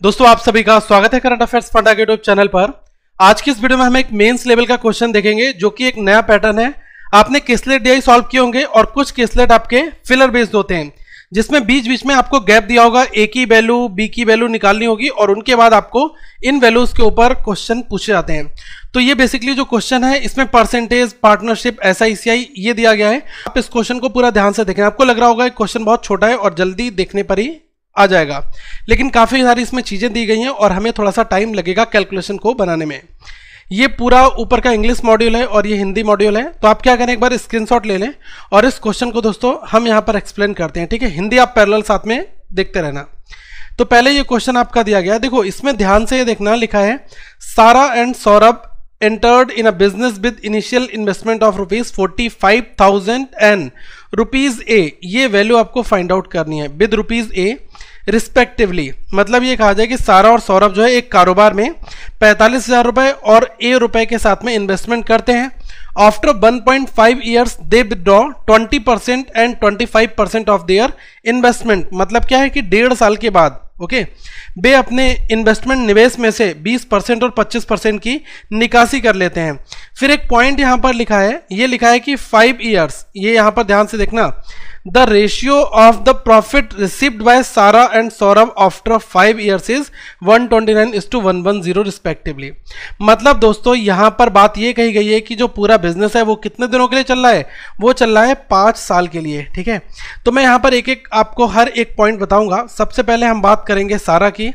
दोस्तों, आप सभी का स्वागत है करंट अफेयर्स फंडा के यूट्यूब चैनल पर। आज की इस वीडियो में हम एक मेंस लेवल का क्वेश्चन देखेंगे, जो कि एक नया पैटर्न है। आपने किसलेट डीआई सॉल्व किए होंगे और कुछ किसलेट आपके फिलर बेस्ड होते हैं, जिसमें बीच बीच में आपको गैप दिया होगा ए की वैल्यू बी की वैल्यू निकालनी होगी और उनके बाद आपको इन वैल्यूज़ के ऊपर क्वेश्चन पूछे जाते हैं। तो ये बेसिकली जो क्वेश्चन है, इसमें परसेंटेज पार्टनरशिप एस ये दिया गया है। आप इस क्वेश्चन को पूरा ध्यान से देखें। आपको लग रहा होगा क्वेश्चन बहुत छोटा है और जल्दी देखने पर ही आ जाएगा। लेकिन काफ़ी सारी इसमें चीज़ें दी गई हैं और हमें थोड़ा सा टाइम लगेगा कैलकुलेशन को बनाने में। ये पूरा ऊपर का इंग्लिश मॉड्यूल है और ये हिंदी मॉड्यूल है। तो आप क्या करें एक बार स्क्रीनशॉट ले लें और इस क्वेश्चन को दोस्तों हम यहाँ पर एक्सप्लेन करते हैं ठीक है? हिंदी आप पैरल साथ में देखते रहना। तो पहले ये क्वेश्चन आपका दिया गया। देखो इसमें ध्यान से ये देखना लिखा है Sara and Saurabh entered in a business with initial investment of rupees 45,000 and rupees A ये वैल्यू आपको फाइंड आउट करनी है। विद रुपीज़ ए रिस्पेक्टिवली मतलब ये कहा जाए कि सारा और सौरभ जो है एक कारोबार में पैंतालीस हज़ार रुपए और ए रुपए के साथ में इन्वेस्टमेंट करते हैं। After 1.5 years they withdraw 20 percent and 25 percent of their investment मतलब क्या है कि डेढ़ साल के बाद ओके वे अपने इन्वेस्टमेंट निवेश में से 20 परसेंट और 25 परसेंट की निकासी कर लेते हैं। फिर एक पॉइंट यहाँ पर लिखा है। ये लिखा है कि फाइव ईयर्स ये यहाँ पर ध्यान से देखना। The ratio of the profit received by Sara and Saurabh after five years is 129 twenty nine is two one one zero respectively मतलब दोस्तों, यहाँ पर बात ये कही गई है कि जो पूरा बिज़नेस है, वो कितने दिनों के लिए चल रहा है? वो चल रहा है पाँच साल के लिए, ठीक है? तो मैं यहाँ पर एक एक आपको हर एक पॉइंट बताऊँगा। सबसे पहले हम बात करेंगे सारा की।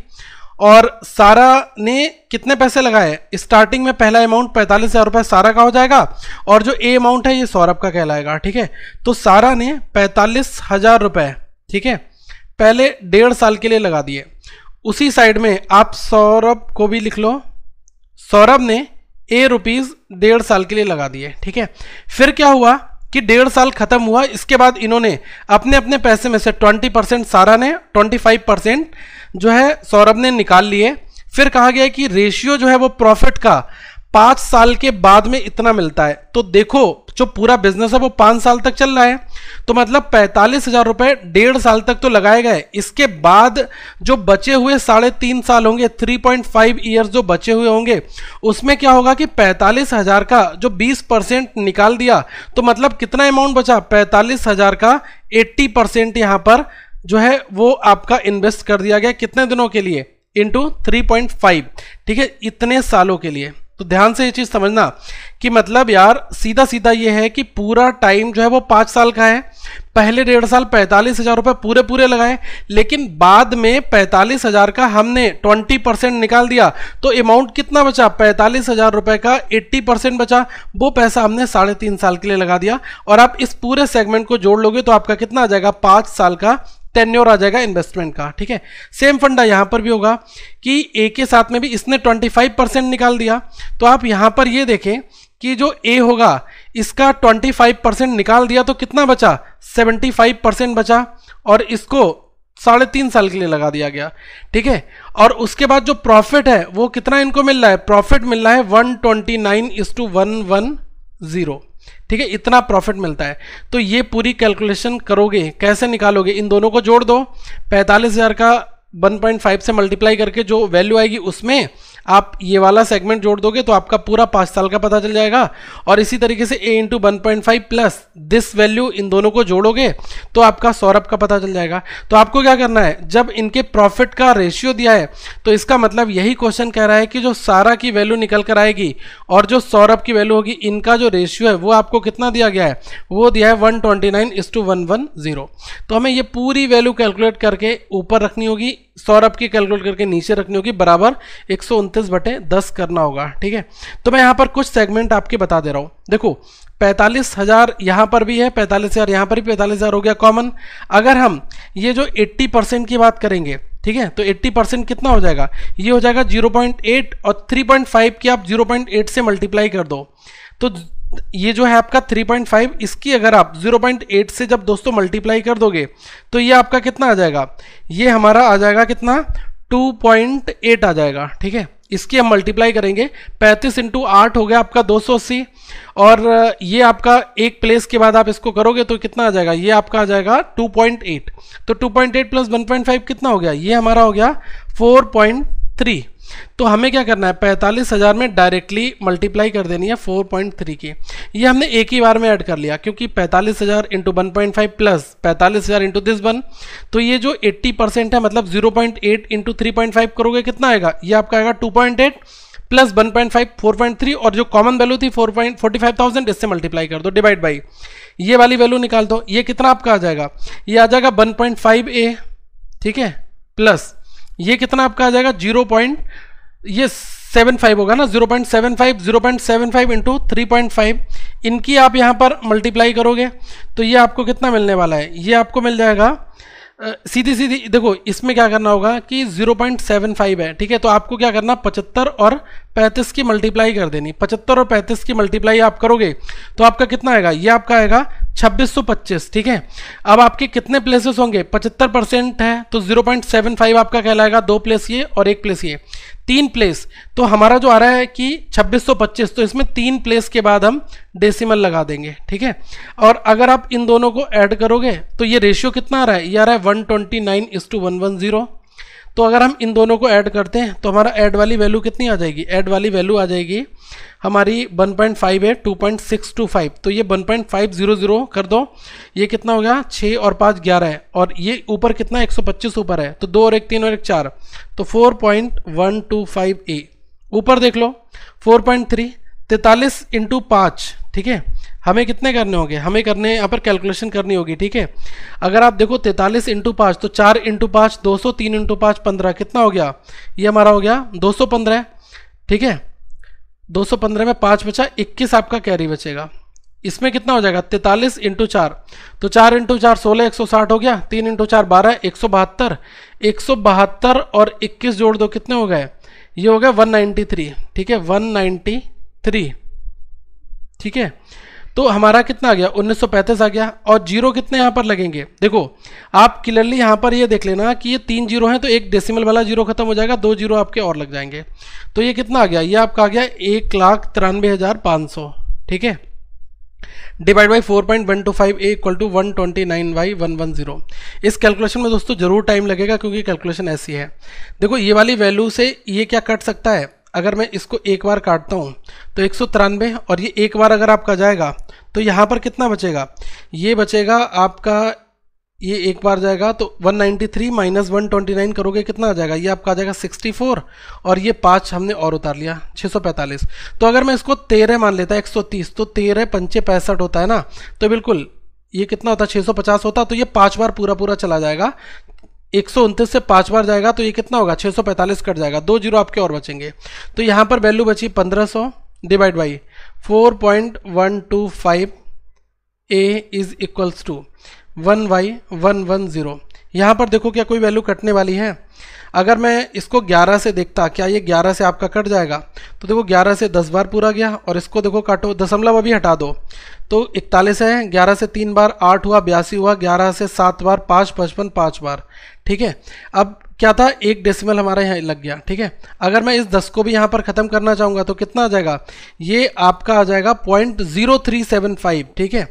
और सारा ने कितने पैसे लगाए? स्टार्टिंग में पहला अमाउंट पैंतालीस हज़ार रुपये सारा का हो जाएगा और जो ए अमाउंट है ये सौरभ का कहलाएगा, ठीक है? तो सारा ने पैंतालीस हज़ार रुपये ठीक है? पहले डेढ़ साल के लिए लगा दिए। उसी साइड में आप सौरभ को भी लिख लो। सौरभ ने ए रुपीज़ डेढ़ साल के लिए लगा दिए, ठीक है? फिर क्या हुआ? कि डेढ़ साल खत्म हुआ, इसके बाद इन्होंने अपने अपने पैसे में से ट्वेंटी परसेंट सारा ने, ट्वेंटी फाइव परसेंट जो है सौरभ ने निकाल लिए। फिर कहा गया कि रेशियो जो है वो प्रॉफिट का पाँच साल के बाद में इतना मिलता है। तो देखो, जो पूरा बिज़नेस है वो पाँच साल तक चल रहा है। तो मतलब पैंतालीस हज़ार रुपए डेढ़ साल तक तो लगाए गए। इसके बाद जो बचे हुए साढ़े तीन साल होंगे थ्री पॉइंट फाइव ईयर्स जो बचे हुए होंगे, उसमें क्या होगा कि पैंतालीस हज़ार का जो बीस परसेंट निकाल दिया तो मतलब कितना अमाउंट बचा? पैंतालीस हज़ार का एट्टी परसेंट यहाँ पर जो है वो आपका इन्वेस्ट कर दिया गया कितने दिनों के लिए? इंटू थ्री पॉइंट फाइव ठीक है, इतने सालों के लिए। तो ध्यान से ये चीज़ समझना कि मतलब यार सीधा सीधा ये है कि पूरा टाइम जो है वो पाँच साल का है। पहले डेढ़ साल पैंतालीस हज़ार रुपए पूरे पूरे लगाए, लेकिन बाद में पैंतालीस हज़ार का हमने ट्वेंटी परसेंट निकाल दिया तो अमाउंट कितना बचा? पैंतालीस हज़ार रुपए का एट्टी परसेंट बचा। वो पैसा हमने साढ़े तीन साल के लिए लगा दिया। और आप इस पूरे सेगमेंट को जोड़ लोगे तो आपका कितना आ जाएगा? पाँच साल का टेन्योर आ जाएगा इन्वेस्टमेंट का, ठीक है? सेम फंडा यहाँ पर भी होगा कि ए के साथ में भी इसने 25 परसेंट निकाल दिया। तो आप यहाँ पर ये देखें कि जो ए होगा, इसका 25 परसेंट निकाल दिया तो कितना बचा? 75 परसेंट बचा और इसको साढ़े तीन साल के लिए लगा दिया गया, ठीक है? और उसके बाद जो प्रॉफिट है, वो कितना इनको मिल रहा है? प्रॉफिट मिल रहा है one twenty nine is two one one zero ठीक है, इतना प्रॉफिट मिलता है। तो ये पूरी कैलकुलेशन करोगे, कैसे निकालोगे? इन दोनों को जोड़ दो। पैंतालीस हज़ार का 1.5 से मल्टीप्लाई करके जो वैल्यू आएगी उसमें आप ये वाला सेगमेंट जोड़ दोगे तो आपका पूरा पाँच साल का पता चल जाएगा। और इसी तरीके से A into one point five plus this value इन दोनों को जोड़ोगे तो आपका सौरभ का पता चल जाएगा। तो आपको क्या करना है? जब इनके प्रॉफिट का रेशियो दिया है तो इसका मतलब यही क्वेश्चन कह रहा है कि जो सारा की वैल्यू निकल कर आएगी और जो सौरभ की वैल्यू होगी, इनका जो रेशियो है, वो आपको कितना दिया गया है? वो दिया है one twenty nine is two one one zero तो हमें ये पूरी वैल्यू कैलकुलेट करके ऊपर रखनी होगी। सौरभ की कैलकुलेट करके नीचे रखनी होगी, बराबर एक सौ उनतीस बटे दस करना होगा, ठीक है? तो मैं यहाँ पर कुछ सेगमेंट आपके बता दे रहा हूँ। देखो, पैंतालीस हज़ार यहाँ पर भी है, पैंतालीस हज़ार यहाँ पर भी, पैंतालीस हज़ार हो गया कॉमन अगर हम ये जो एट्टी परसेंट की बात करेंगे, ठीक है तो 80 परसेंट कितना हो जाएगा? ये हो जाएगा 0.8 और 3.5 की आप 0.8 से मल्टीप्लाई कर दो। तो ये जो है आपका 3.5 इसकी अगर आप 0.8 से जब दोस्तों मल्टीप्लाई कर दोगे तो ये आपका कितना आ जाएगा? ये हमारा आ जाएगा कितना? 2.8 आ जाएगा, ठीक है? इसकी हम मल्टीप्लाई करेंगे 35 इंटू आठ हो गया आपका 280 और ये आपका एक प्लेस के बाद आप इसको करोगे तो कितना आ जाएगा? ये आपका आ जाएगा 2.8 तो 2.8 प्लस 1.5 कितना हो गया? ये हमारा हो गया फोर पॉइंट थ्री तो हमें क्या करना है? पैंतालीस हज़ार में डायरेक्टली मल्टीप्लाई कर देनी है फोर पॉइंट थ्री की। ये हमने एक ही बार में ऐड कर लिया, क्योंकि पैंतालीस हज़ार into one point five plus पैंतालीस हज़ार इंटू दिस वन तो ये जो एट्टी परसेंट है मतलब zero point eight into three point five करोगे, कितना आएगा? ये आपका आएगा two point eight plus one point five four point three और जो कॉमन वैल्यू थी four point forty five thousand इससे मल्टीप्लाई कर दो डिवाइड बाई ये वाली वैल्यू निकाल दो, ये कितना आपका आ जाएगा? ये आ जाएगा वन पॉइंट फाइव ए ठीक है? प्लस ये कितना आपका आ जाएगा? ज़ीरो पॉइंट, ये सेवन फाइव होगा ना? Zero point seven five, zero point seven five into three point five इनकी आप यहाँ पर मल्टीप्लाई करोगे तो ये आपको कितना मिलने वाला है? ये आपको मिल जाएगा सीधी सीधी, देखो, इसमें क्या करना होगा कि 0.75 है, ठीक है? तो आपको क्या करना, पचहत्तर और 35 की मल्टीप्लाई कर देनी। पचहत्तर और 35 की मल्टीप्लाई आप करोगे तो आपका कितना आएगा? ये आपका आएगा 2625 ठीक है? अब आपके कितने प्लेसेस होंगे? 75 परसेंट है तो 0.75 आपका कहलाएगा, दो प्लेस ये और एक प्लेस ये। तीन प्लेस तो हमारा जो आ रहा है कि 2625 तो इसमें तीन प्लेस के बाद हम डेसिमल लगा देंगे, ठीक है? और अगर आप इन दोनों को ऐड करोगे तो ये रेशियो कितना आ रहा है? ये आ रहा है one twenty nine is to one one zero तो अगर हम इन दोनों को ऐड करते हैं तो हमारा ऐड वाली वैल्यू कितनी आ जाएगी? ऐड वाली वैल्यू आ जाएगी हमारी 1.5 है 2.625 तो ये 1.500 कर दो। ये कितना हो गया? छः और पाँच ग्यारह है। और ये ऊपर कितना? 125 ऊपर है। तो दो और एक, तीन और एक, चार। तो 4.125 ए। ऊपर देख लो। 4.3 तैतालीस इंटू पाँच, ठीक है? हमें कितने करने होंगे? हमें करने, यहाँ पर कैलकुलेशन करनी होगी, ठीक है? अगर आप देखो तैतालीस इंटू पाँच तो चार इंटू पाँच, दो सौ तीन इंटू पाँच, पंद्रह। कितना हो गया? ये हमारा हो गया दो सौ पंद्रह, ठीक है? 215 में पाँच बचा 21 आपका कैरी बचेगा। इसमें कितना हो जाएगा? तैतालीस इंटू चार। तो चार इंटू चार सोलह, एक सौ साठ हो गया। तीन इंटू चार बारह, एक सौ बहत्तर। एक सौ बहत्तर और इक्कीस जोड़ दो, कितने हो गए? ये हो गया वन नाइन्टी थ्री ठीक है? वन नाइन्टी थ्री ठीक है? तो हमारा कितना आ गया? 1935 आ गया। और ज़ीरो कितने यहाँ पर लगेंगे? देखो, आप क्लियरली यहाँ पर ये देख लेना कि ये तीन ज़ीरो हैं तो एक डेसिमल वाला ज़ीरो खत्म हो जाएगा, दो ज़ीरो आपके और लग जाएँगे। तो ये कितना आ गया? ये आपका आ गया एक लाख तिरानवे हज़ार पाँच सौ, ठीक है? Divide by four point one two five a equal to one twenty nine by one one zero इस कैलकुलेशन में दोस्तों ज़रूर टाइम लगेगा क्योंकि कैलकुलेशन ऐसी है। देखो, ये वाली वैल्यू से ये क्या कट सकता है? अगर मैं इसको एक बार काटता हूँ तो एक सौ तिरानवे और ये एक बार अगर आपका जाएगा तो यहाँ पर कितना बचेगा? ये बचेगा आपका, ये एक बार जाएगा तो 193 नाइन्टी थ्री माइनस वन करोगे, कितना आ जाएगा? ये आपका आ जाएगा 64 और ये पाँच हमने और उतार लिया 645 तो अगर मैं इसको तेरह मान लेता 130 तो तेरह पंचे पैंसठ होता है ना? तो बिल्कुल, ये कितना होता? है 650 होता तो ये पाँच बार पूरा पूरा चला जाएगा। एक से पाँच बार जाएगा तो ये कितना होगा? 645 कट जाएगा। दो ज़ीरो आपके और बचेंगे। तो यहाँ पर वैल्यू बची 1500 divide by 4.125 a is equals to one by one one zero. यहाँ पर देखो क्या कोई वैल्यू कटने वाली है। अगर मैं इसको 11 से देखता, क्या ये 11 से आपका कट जाएगा? तो देखो 11 से 10 बार पूरा गया और इसको देखो काटो, दशमलव अभी हटा दो। तो इकतालीस है 11 से तीन बार आठ हुआ, बयासी हुआ 11 से सात बार, पाँच, पचपन, पाँच बार। ठीक है? अब क्या था? एक डेसिमल हमारा यहाँ लग गया, ठीक है? अगर मैं इस दस को भी यहाँ पर ख़त्म करना चाहूँगा तो कितना आ जाएगा? ये आपका आ जाएगा point zero three seven five ठीक है?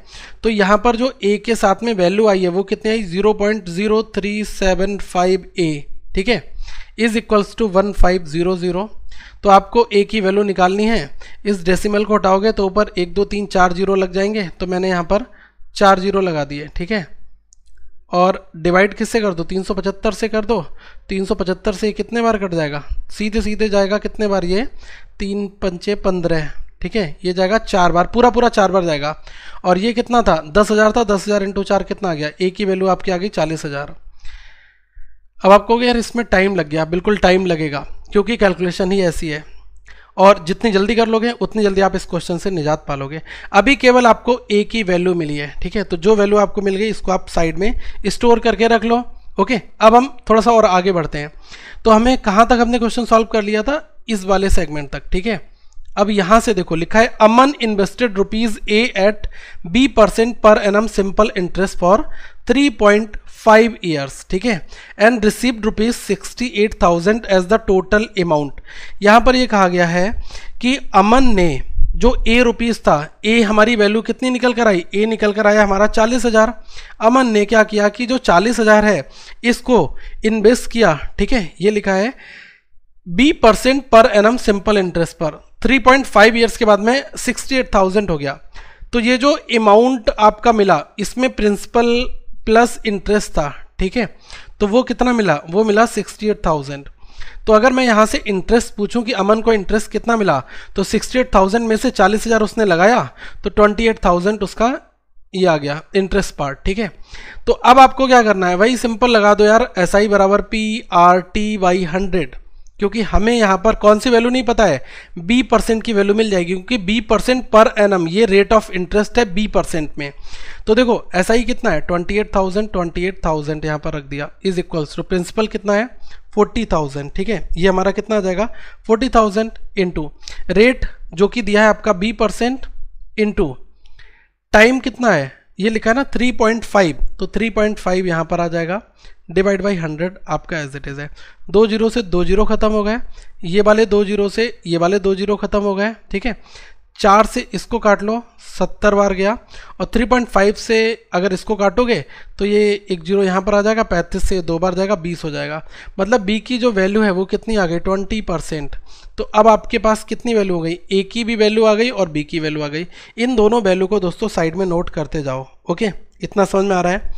तो यहाँ पर जो ए के साथ में वैल्यू आई है, वो कितनी आई? Zero point zero three seven five a ठीक है? Is equals to one five zero zero तो आपको ए की वैल्यू निकालनी है। इस डेसिमल को हटाओगे तो ऊपर एक दो तीन चार ज़ीरो लग जाएँगे। तो मैंने यहाँ पर चार ज़ीरो लगा दिए, ठीक है? और डिवाइड किससे कर दो? 375 से कर दो। 375 से कितने बार कट जाएगा? सीधे सीधे जाएगा कितने बार ये? तीन पंचे पंद्रह। ठीक है? ये जाएगा चार बार। पूरा पूरा चार बार जाएगा। और ये कितना था? दस हज़ार था। दस हज़ार इंटू चार कितना आ गया? ए की वैल्यू आपकी आ गई चालीस हज़ार। अब आपको यार, इसमें टाइम लग गया। बिल्कुल टाइम लगेगा, क्योंकि कैलकुलेशन ही ऐसी है। और जितनी जल्दी कर लोगे, उतनी जल्दी आप इस क्वेश्चन से निजात पा लोगे अभी केवल आपको ए की वैल्यू मिली है, ठीक है? तो जो वैल्यू आपको मिल गई, इसको आप साइड में स्टोर करके रख लो ओके अब हम थोड़ा सा और आगे बढ़ते हैं। तो हमें कहाँ तक हमने क्वेश्चन सॉल्व कर लिया था? इस वाले सेगमेंट तक, ठीक है? अब यहाँ से देखो, लिखा है, Aman invested rupees a at b percent per annum simple interest for three point five years ठीक है? And received rupees sixty eight thousand as the total amount यहाँ पर ये कहा गया है कि अमन ने जो ए रुपीज़ था ए हमारी वैल्यू कितनी निकल कर आई? ए निकल कर आया हमारा चालीस हज़ार। अमन ने क्या किया कि जो चालीस हज़ार है, इसको इन्वेस्ट किया, ठीक है? ये लिखा है b percent per annum simple interest पर। 3.5 ईयर्स के बाद में 68,000 हो गया। तो ये जो अमाउंट आपका मिला इसमें प्रिंसिपल प्लस इंटरेस्ट था ठीक है? तो वो कितना मिला? वो मिला 68,000 तो अगर मैं यहाँ से इंटरेस्ट पूछूँ कि अमन को इंटरेस्ट कितना मिला तो 68,000 में से 40,000 उसने लगाया तो 28,000 उसका ये आ गया इंटरेस्ट पार्ट ठीक है? तो अब आपको क्या करना है? वही सिंपल लगा दो यार एस आई बराबर P R T by hundred क्योंकि हमें यहाँ पर कौन सी वैल्यू नहीं पता है? बी परसेंट की वैल्यू मिल जाएगी, क्योंकि बी परसेंट पर एनम ये रेट ऑफ़ इंटरेस्ट है बी परसेंट में। तो देखो, ऐसा ही कितना है? Twenty eight thousand twenty eight thousand यहाँ पर रख दिया। इज़ इक्वल्स टू प्रिंसिपल कितना है? फोर्टी थाउज़ेंड ठीक है? ये हमारा कितना आ जाएगा? फोर्टी थाउज़ेंड इंटू रेट जो कि दिया है आपका बी परसेंट इंटू टाइम कितना है? ये लिखा है ना 3.5 तो 3.5 पॉइंट फाइव यहाँ पर आ जाएगा। डिवाइड बाई हंड्रेड आपका एज इट इज़ है। दो ज़ीरो से दो ज़ीरो खत्म हो गए। ये वाले दो ज़ीरो से ये वाले दो ज़ीरो खत्म हो गए, ठीक है? चार से इसको काट लो, सत्तर बार गया। और थ्री पॉइंट फाइव से अगर इसको काटोगे तो ये एक ज़ीरो यहाँ पर आ जाएगा, पैंतीस से दो बार जाएगा, बीस हो जाएगा। मतलब बी की जो वैल्यू है, वो कितनी आ गई? ट्वेंटी परसेंट तो अब आपके पास कितनी वैल्यू हो गई? ए की भी वैल्यू आ गई और बी की वैल्यू आ गई। इन दोनों वैल्यू को दोस्तों साइड में नोट करते जाओ ओके इतना समझ में आ रहा है।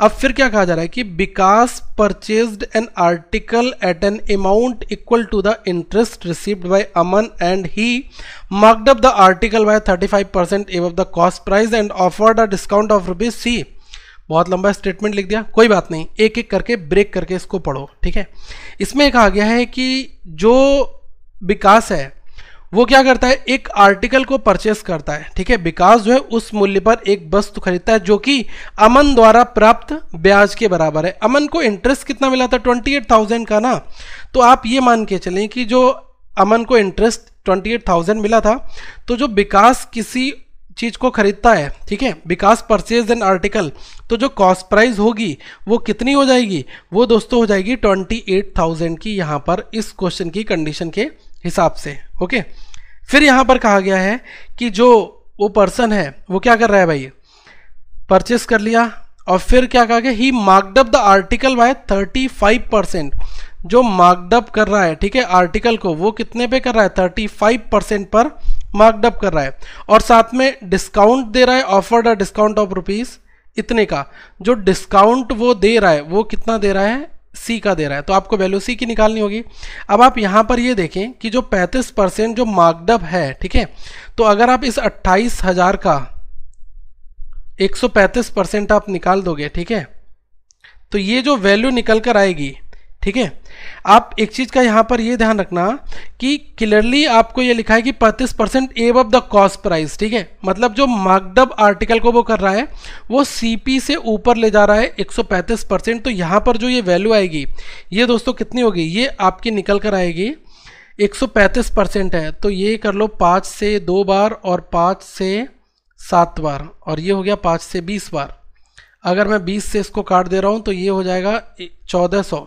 अब फिर क्या कहा जा रहा है कि Bikas purchased an article at an amount equal to the interest received by Aman and he marked up the article by 35 percent above the cost price and offered a discount of rupees c बहुत लंबा statement लिख दिया। कोई बात नहीं। एक एक करके ब्रेक करके इसको पढ़ो। ठीक है? इसमें कहा गया है कि जो विकास है वो क्या करता है? एक आर्टिकल को परचेस करता है, ठीक है? विकास जो है, उस मूल्य पर एक वस्तु खरीदता है जो कि अमन द्वारा प्राप्त ब्याज के बराबर है। अमन को इंटरेस्ट कितना मिला था? ट्वेंटी एट थाउज़ेंड का ना? तो आप ये मान के चलें कि जो अमन को इंटरेस्ट ट्वेंटी एट थाउज़ेंड मिला था तो जो विकास किसी चीज़ को खरीदता है, ठीक है? विकास परचेज एन आर्टिकल तो जो कॉस्ट प्राइस होगी, वो कितनी हो जाएगी? वो दोस्तों हो जाएगी ट्वेंटी एट थाउज़ेंड की। यहाँ पर इस क्वेश्चन की कंडीशन के हिसाब से ओके फिर यहाँ पर कहा गया है कि जो वो पर्सन है, वो क्या कर रहा है भाई? परचेस कर लिया और फिर क्या कहा गया? He marked up the article by thirty five percent जो मार्कडअप कर रहा है, ठीक है आर्टिकल को, वो कितने पे कर रहा है? थर्टी फाइव परसेंट पर मार्कडअप कर रहा है। और साथ में डिस्काउंट दे रहा है offered a discount of rupees इतने का। जो डिस्काउंट वो दे रहा है, वो कितना दे रहा है? सी का दे रहा है तो आपको वैल्यू सी की निकालनी होगी। अब आप यहाँ पर ये देखें कि जो 35 परसेंट जो मार्कडअप है, ठीक है तो अगर आप इस अट्ठाईस हज़ार का 135 परसेंट आप निकाल दोगे, ठीक है तो ये जो वैल्यू निकल कर आएगी ठीक है? आप एक चीज़ का यहाँ पर ये ध्यान रखना कि क्लियरली आपको ये लिखा है कि पैंतीस परसेंट एव ऑफ़ द कॉस्ट प्राइस ठीक है? मतलब जो मार्कडअप आर्टिकल को वो कर रहा है, वो सीपी से ऊपर ले जा रहा है 135 परसेंट तो यहाँ पर जो ये वैल्यू आएगी, ये दोस्तों कितनी होगी? ये आपकी निकल कर आएगी 135 परसेंट है तो ये कर लो पाँच से दो बार और पाँच से सात बार, और ये हो गया पाँच से बीस बार। अगर मैं बीस से इसको काट दे रहा हूँ तो ये हो जाएगा चौदह सौ।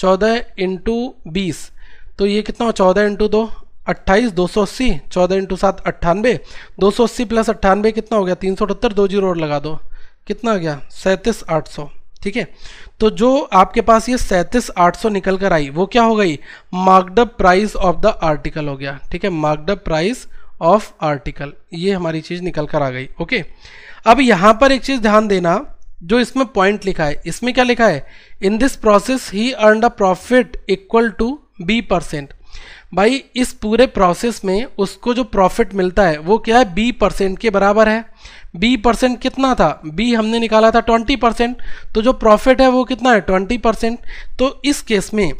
चौदह इंटू बीस। तो ये कितना हो? चौदह इंटू दो, अट्ठाईस, दो सौ अस्सी। चौदह इंटू सात, अट्ठानबे। दो सौ अस्सी प्लस अट्ठानबे कितना हो गया? तीन सौ अठहत्तर। दो ज़ीरो और लगा दो। कितना आ गया? सैंतीस, आठ सौ। ठीक है? तो जो आपके पास ये सैंतीस, आठ सौ निकल कर आई, वो क्या हो गई? Marked up price of the article हो गया। ठीक है? मार्कडअप प्राइस ऑफ़ आर्टिकल ये हमारी चीज़ निकल कर आ गई। ओके? अब यहाँ पर एक चीज़ ध्यान देना। जो इसमें पॉइंट लिखा है। इसमें क्या लिखा है? In this process he earn a profit equal to b percent भाई, इस पूरे प्रोसेस में उसको जो प्रॉफिट मिलता है, वो क्या है? बी परसेंट के बराबर है। बी परसेंट कितना था? बी हमने निकाला था ट्वेंटी परसेंट तो जो प्रॉफिट है, वो कितना है? ट्वेंटी परसेंट तो इस केस में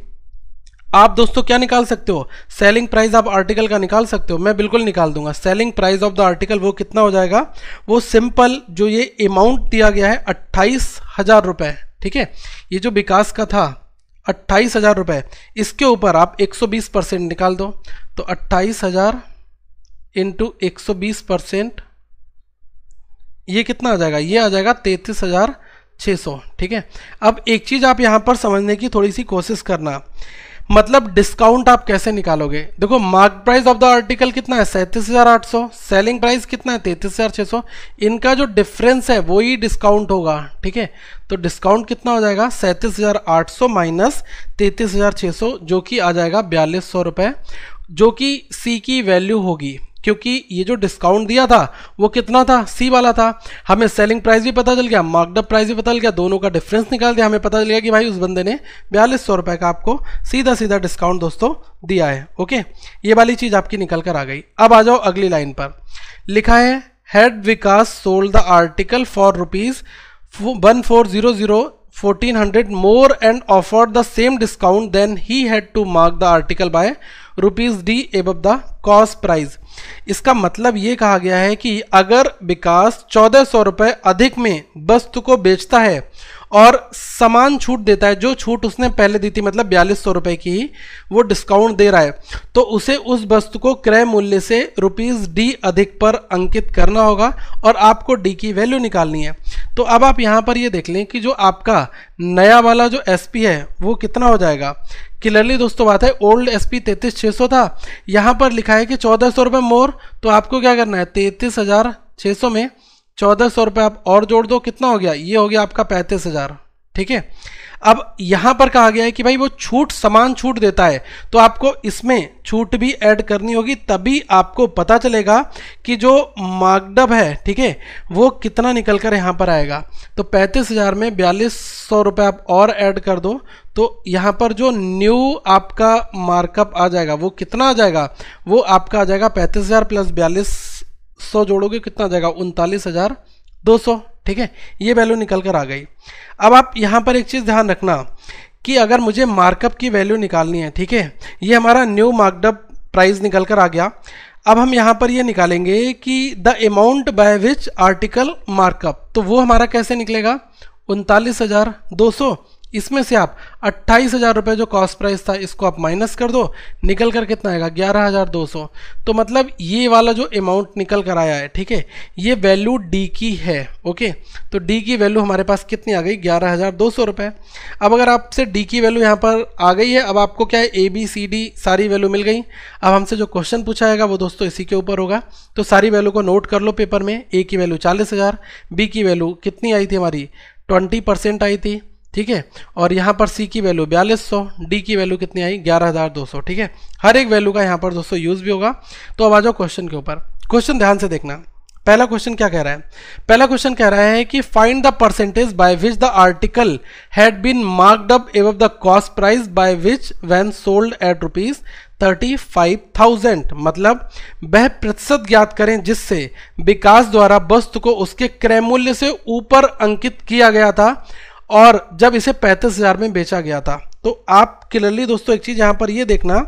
आप दोस्तों क्या निकाल सकते हो? सेलिंग प्राइस आप आर्टिकल का निकाल सकते हो। मैं बिल्कुल निकाल दूँगा। Selling price of the article वो कितना हो जाएगा? वो सिंपल जो ये अमाउंट दिया गया है, अट्ठाईस हज़ार रुपए। ठीक है? ये जो विकास का था, अट्ठाईस हज़ार रुपए। इसके ऊपर आप 120 परसेंट निकाल दो। तो अट्ठाईस हज़ार इंटू एक सौ बीस परसेंट, ये कितना आ जाएगा? ये आ जाएगा तैतीस हज़ार छः सौ। ठीक है? अब एक चीज़ आप यहाँ पर समझने की थोड़ी सी कोशिश करना। मतलब डिस्काउंट आप कैसे निकालोगे? देखो mark price of the article कितना है? सैंतीस हज़ार आठ सौ। सेलिंग प्राइस कितना है? तैंतीस हज़ार छः सौ। इनका जो डिफरेंस है, वो ही डिस्काउंट होगा, ठीक है? तो डिस्काउंट कितना हो जाएगा? सैंतीस हज़ार आठ सौ माइनस तैंतीस हज़ार छः सौ, जो कि आ जाएगा बयालीस सौ रुपये जो कि सी की वैल्यू होगी। क्योंकि ये जो डिस्काउंट दिया था, वो कितना था? सी वाला था। हमें सेलिंग प्राइस भी पता चल गया मार्कडअप प्राइस भी पता चल गया, दोनों का डिफरेंस निकाल दिया, हमें पता चल गया कि भाई उस बंदे ने बयालीस सौ रुपए का आपको सीधा सीधा डिस्काउंट दोस्तों दिया है, ओके? ये वाली चीज़ आपकी निकल कर आ गई। अब आ जाओ अगली लाइन पर। लिखा है had Vikas sold the article for rupees one four zero zero 1400 more and offered the same discount then he had to mark the article by rupees d above the cost price इसका मतलब ये कहा गया है कि अगर विकास चौदह सौ रुपये अधिक में वस्तु को बेचता है और समान छूट देता है। जो छूट उसने पहले दी थी मतलब बयालीस सौ रुपये की ही वो डिस्काउंट दे रहा है। तो उसे उस वस्तु को क्रय मूल्य से रुपीज़ डी अधिक पर अंकित करना होगा और आपको डी की वैल्यू निकालनी है। तो अब आप यहाँ पर ये देख लें कि जो आपका नया वाला जो एसपी है, वो कितना हो जाएगा। क्लियरली दोस्तों बात है, ओल्ड एस पी तैतीस छः सौ था। यहाँ पर लिखा है कि चौदह सौ रुपये मोर तो आपको क्या करना है? तैतीस हज़ार छः सौ में चौदह सौ रुपये आप और जोड़ दो, कितना हो गया? ये हो गया आपका पैंतीस हज़ार। ठीक है? अब यहाँ पर कहा गया है कि भाई वो छूट, समान छूट देता है तो आपको इसमें छूट भी ऐड करनी होगी, तभी आपको पता चलेगा कि जो मार्कडब है, ठीक है, वो कितना निकल कर यहाँ पर आएगा। तो पैंतीस हज़ार में बयालीस सौ रुपये आप और ऐड कर दो तो यहाँ पर जो न्यू आपका मार्कअप आ जाएगा, वो कितना आ जाएगा? वो आपका आ जाएगा पैंतीस हज़ार प्लस बयालीस सौ जोड़ोगे कितना जाएगा? उनतालीस हज़ार दो सौ। ठीक है? ये वैल्यू निकल कर आ गई। अब आप यहाँ पर एक चीज़ ध्यान रखना कि अगर मुझे मार्कअप की वैल्यू निकालनी है, ठीक है? ये हमारा न्यू मार्कडअप प्राइस निकल कर आ गया। अब हम यहाँ पर ये निकालेंगे कि the amount by which article markup तो वो हमारा कैसे निकलेगा? उनतालीस हज़ार दो सौ। इसमें से आप अट्ठाईस हज़ार रुपये जो कॉस्ट प्राइस था, इसको आप माइनस कर दो, निकल कर कितना आएगा? ग्यारह हज़ार दो सौ। तो मतलब ये वाला जो अमाउंट निकल कर आया है, ठीक है? ये वैल्यू डी की है ओके तो डी की वैल्यू हमारे पास कितनी आ गई? ग्यारह हज़ार दो सौ रुपये। अब अगर आपसे डी की वैल्यू यहाँ पर आ गई है, अब आपको क्या है ए बी सी डी सारी वैल्यू मिल गई? अब हमसे जो क्वेश्चन पूछा जाएगा, वो दोस्तों इसी के ऊपर होगा। तो सारी वैल्यू को नोट कर लो पेपर में। ए की वैल्यू चालीस हज़ार बी की वैल्यू कितनी आई थी हमारी? ट्वेंटी परसेंट आई थी। ठीक है? और यहाँ पर सी की वैल्यू बयालीस सौ डी की वैल्यू कितनी आई? ग्यारह हज़ार दो सौ, ठीक है? हर एक वैल्यू का यहाँ पर दोस्तों यूज़ भी होगा। तो अब आ जाओ क्वेश्चन के ऊपर। क्वेश्चन ध्यान से देखना। पहला क्वेश्चन क्या कह रहा है? पहला क्वेश्चन कह रहा है कि find the percentage by which the article had been marked up above the cost price by which when sold at rupees thirty five thousand मतलब वह प्रतिशत ज्ञात करें जिससे विकास द्वारा वस्तु को उसके क्रय मूल्य से ऊपर अंकित किया गया था। और जब इसे पैंतीस हज़ार में बेचा गया था तो आप क्लियरली दोस्तों एक चीज़ यहाँ पर ये देखना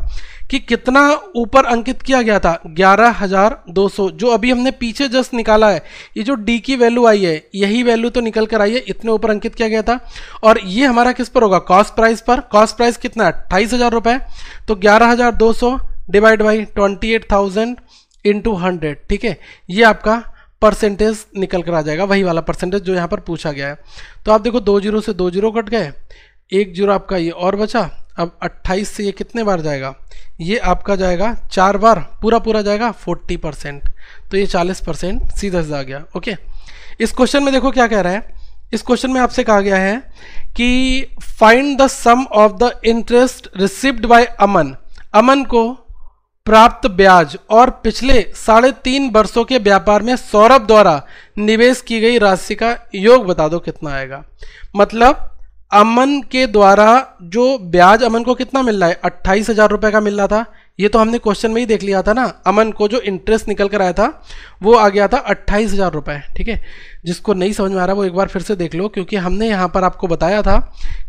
कि कितना ऊपर अंकित किया गया था, ग्यारह हज़ार दो सौ, जो अभी हमने पीछे जस्ट निकाला है, ये जो डी की वैल्यू आई है, यही वैल्यू तो निकल कर आई है, इतने ऊपर अंकित किया गया था। और ये हमारा किस पर होगा कॉस्ट प्राइस पर? कॉस्ट प्राइस कितना है? अट्ठाईस हज़ार रुपए। तो ग्यारह हज़ार दो सौ divide by twenty eight thousand into hundred ठीक है? ये आपका परसेंटेज निकल कर आ जाएगा, वही वाला परसेंटेज जो यहाँ पर पूछा गया है। तो आप देखो, दो ज़ीरो से दो ज़ीरो कट गए, एक ज़ीरो आपका ये और बचा, अब 28 से ये कितने बार जाएगा? ये आपका जाएगा चार बार, पूरा पूरा जाएगा 40 परसेंट। तो ये 40 परसेंट सीधा सीधा आ गया, ओके? इस क्वेश्चन में देखो क्या कह रहा है। इस क्वेश्चन में आपसे कहा गया है कि find the sum of the interest received by Aman Aman को प्राप्त ब्याज और पिछले साढ़े तीन वर्षों के व्यापार में सौरभ द्वारा निवेश की गई राशि का योग बता दो कितना आएगा। मतलब अमन के द्वारा जो ब्याज अमन को कितना मिल रहा है? अट्ठाईस हज़ार रुपए का मिल रहा था। ये तो हमने क्वेश्चन में ही देख लिया था ना। अमन को जो इंटरेस्ट निकल कर आया था, वो आ गया था अट्ठाईस हज़ार रुपए, ठीक है? जिसको नहीं समझ में आ रहा, वो एक बार फिर से देख लो, क्योंकि हमने यहाँ पर आपको बताया था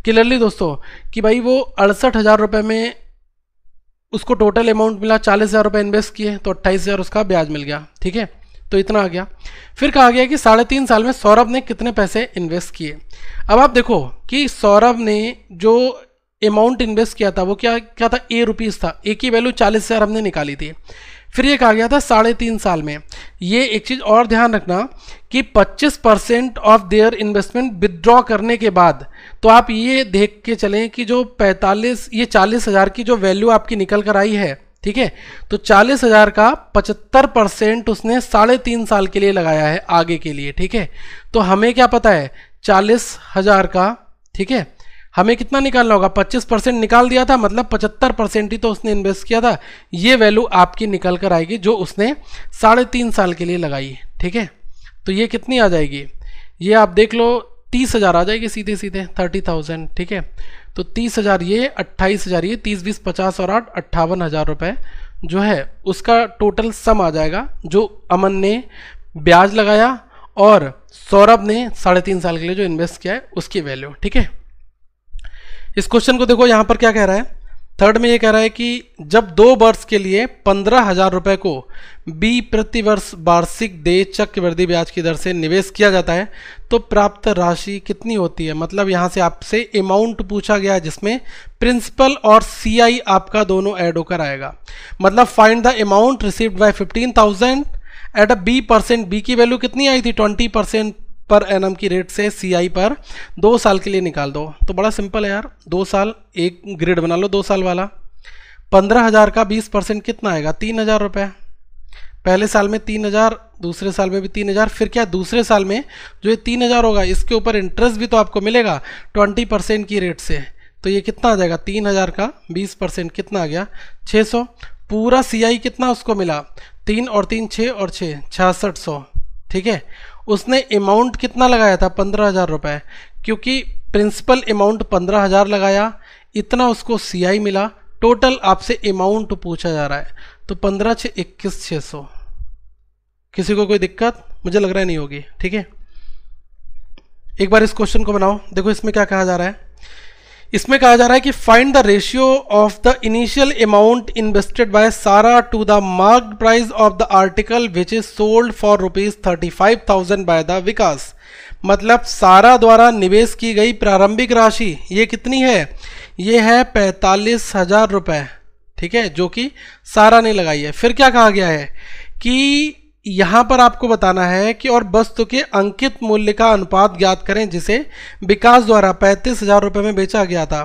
क्लियरली दोस्तों कि भाई वो अड़सठ हज़ार रुपये में उसको टोटल अमाउंट मिला, चालीस हज़ार रुपये इन्वेस्ट किए तो अट्ठाईस हज़ार उसका ब्याज मिल गया, ठीक है? तो इतना आ गया। फिर कहा गया कि साढ़े तीन साल में सौरभ ने कितने पैसे इन्वेस्ट किए? अब आप देखो कि सौरभ ने जो अमाउंट इन्वेस्ट किया था, वो क्या क्या था? ए रुपीज़ था। ए की वैल्यू चालीस हज़ार हमने निकाली थी। फिर ये कहा गया था साढ़े तीन साल में। ये एक चीज़ और ध्यान रखना कि 25 percent of their investment withdraw करने के बाद तो आप ये देख के चलें कि जो 45 ये चालीस हज़ार की जो वैल्यू आपकी निकल कर आई है, ठीक है? तो चालीस हज़ार का पचहत्तर परसेंट उसने साढ़े तीन साल के लिए लगाया है आगे के लिए, ठीक है? तो हमें क्या पता है? चालीस हज़ार का, ठीक है? हमें कितना निकालना होगा? 25 परसेंट निकाल दिया था मतलब 75 परसेंट ही तो उसने इन्वेस्ट किया था। ये वैल्यू आपकी निकल कर आएगी, जो उसने साढ़े तीन साल के लिए लगाई है, ठीक है? तो ये कितनी आ जाएगी? ये आप देख लो, तीस हज़ार आ जाएगी सीधे सीधे थर्टी थाउज़ेंड, ठीक है? तो तीस हज़ार ये, अट्ठाईस हज़ार ये, तीस, बीस, पचास और आठ, अट्ठावन हज़ार रुपये जो है, उसका टोटल सम आ जाएगा, जो अमन ने ब्याज लगाया और सौरभ ने साढ़े तीन साल के लिए जो इन्वेस्ट किया है, उसकी वैल्यू ठीक है? इस क्वेश्चन को देखो, यहाँ पर क्या कह रहा है? थर्ड में ये कह रहा है कि जब दो वर्ष के लिए पंद्रह हज़ार रुपए को बी प्रति वर्ष वार्षिक दे चक्रवृद्धि ब्याज की दर से निवेश किया जाता है तो प्राप्त राशि कितनी होती है? मतलब यहाँ से आपसे अमाउंट पूछा गया है जिसमें प्रिंसिपल और सीआई आपका दोनों ऐड होकर आएगा। मतलब find the amount received by fifteen thousand at a b percent b की वैल्यू कितनी आई थी? ट्वेंटी परसेंट पर एनम की रेट से सीआई पर दो साल के लिए निकाल दो। तो बड़ा सिंपल है यार। दो साल, एक ग्रेड बना लो, दो साल वाला। पंद्रह हज़ार का बीस परसेंट कितना आएगा? तीन हज़ार रुपये पहले साल में तीन हज़ार, दूसरे साल में भी तीन हज़ार, फिर क्या दूसरे साल में जो ये तीन हज़ार होगा, इसके ऊपर इंटरेस्ट भी तो आपको मिलेगा ट्वेंटी परसेंट की रेट से। तो ये कितना आ जाएगा? तीन हज़ार का बीस परसेंट कितना आ गया? छः सौ। पूरा CI कितना उसको मिला? तीन और तीन छः और छः छियासठ सौ। ठीक है? उसने अमाउंट कितना लगाया था? पंद्रह हज़ार रुपये क्योंकि प्रिंसिपल अमाउंट पंद्रह हज़ार लगाया, इतना उसको सीआई मिला। टोटल आपसे अमाउंट पूछा जा रहा है। तो पंद्रह छः इक्कीस छः सौ। किसी को कोई दिक्कत? मुझे लग रहा है नहीं होगी। ठीक है? एक बार इस क्वेश्चन को बनाओ। देखो इसमें क्या कहा जा रहा है। इसमें कहा जा रहा है कि find the ratio of the initial amount invested by Sara to the mark price of the article which is sold for rupees thirty five thousand by the Vikas मतलब सारा द्वारा निवेश की गई प्रारंभिक राशि, ये कितनी है? ये है पैंतालीस हज़ार रुपये ठीक है, जो कि सारा ने लगाई है। फिर क्या कहा गया है कि यहाँ पर आपको बताना है कि और वस्तु के अंकित मूल्य का अनुपात ज्ञात करें, जिसे विकास द्वारा पैंतीस हज़ार रुपये में बेचा गया था।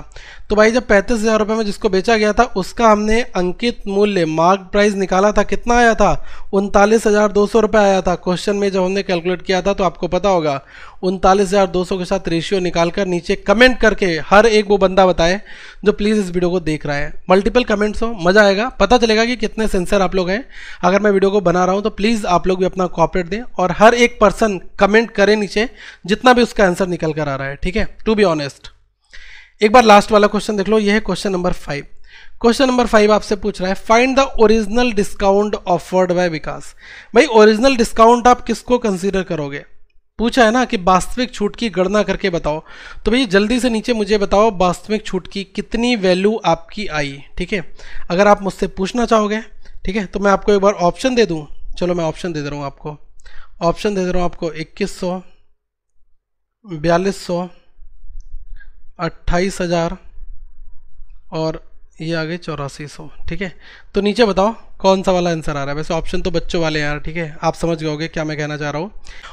तो भाई जब पैंतीस हज़ार रुपये में जिसको बेचा गया था, उसका हमने अंकित मूल्य, मार्क प्राइस निकाला था, कितना आया था? उनतालीस हज़ार दो सौ रुपये आया था। क्वेश्चन में जब हमने कैलकुलेट किया था तो आपको पता होगा, उनतालीस हज़ार दो सौ के साथ रेशियो निकाल कर नीचे कमेंट करके हर एक वो बंदा बताए, जो प्लीज़ इस वीडियो को देख रहा है। मल्टीपल कमेंट्स हो, मज़ा आएगा। पता चलेगा कि कितने सेंसर आप लोग हैं। अगर मैं वीडियो को बना रहा हूँ तो प्लीज़ आप लोग भी अपना कॉपरेट दें और हर एक पर्सन कमेंट करें नीचे, जितना भी उसका आंसर निकल कर आ रहा है, ठीक है? टू बी ऑनेस्ट एक बार लास्ट वाला क्वेश्चन देख लो, ये है question number five question number five आपसे पूछ रहा है find the original discount offered by Vikas भाई ओरिजिनल डिस्काउंट आप किसको कंसीडर करोगे? पूछा है ना कि वास्तविक छूट की गणना करके बताओ। तो भाई, जल्दी से नीचे मुझे बताओ वास्तविक छूट की कितनी वैल्यू आपकी आई, ठीक है? अगर आप मुझसे पूछना चाहोगे, ठीक है? तो मैं आपको एक बार ऑप्शन दे दूँ। चलो, मैं ऑप्शन दे दे रहा हूँ आपको। ऑप्शन दे दे रहा हूँ आपको इक्कीस सौ, बयालीस सौ अट्ठाईस हज़ार और ये आ गए चौरासी सौ। ठीक है? तो नीचे बताओ, कौन सा वाला आंसर आ रहा है? वैसे ऑप्शन तो बच्चों वाले यार, ठीक है? आप समझ गए क्या मैं कहना चाह रहा हूँ।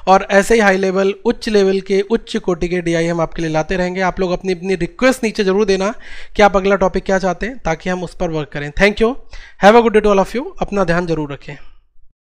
और ऐसे ही हाई लेवल उच्च लेवल के, उच्च कोटि के डीआई हम आपके लिए लाते रहेंगे। आप लोग अपनी अपनी रिक्वेस्ट नीचे ज़रूर देना कि आप अगला टॉपिक क्या चाहते हैं, ताकि हम उस पर वर्क करें। Thank you have a good day to all of you अपना ध्यान ज़रूर रखें।